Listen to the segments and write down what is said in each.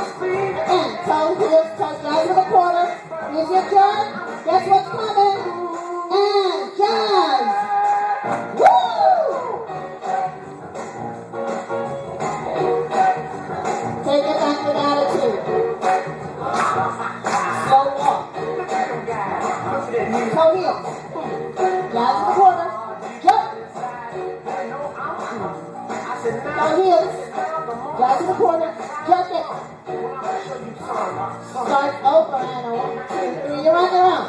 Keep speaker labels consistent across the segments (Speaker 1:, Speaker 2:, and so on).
Speaker 1: And so touch down to the corner. Here's your turn. Guess what's coming? And. Woo! Take it back with attitude. Walk. Toe heels. My here. Back in the corner. Jerk it. Start over and on.
Speaker 2: You're
Speaker 1: right around.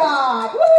Speaker 1: job.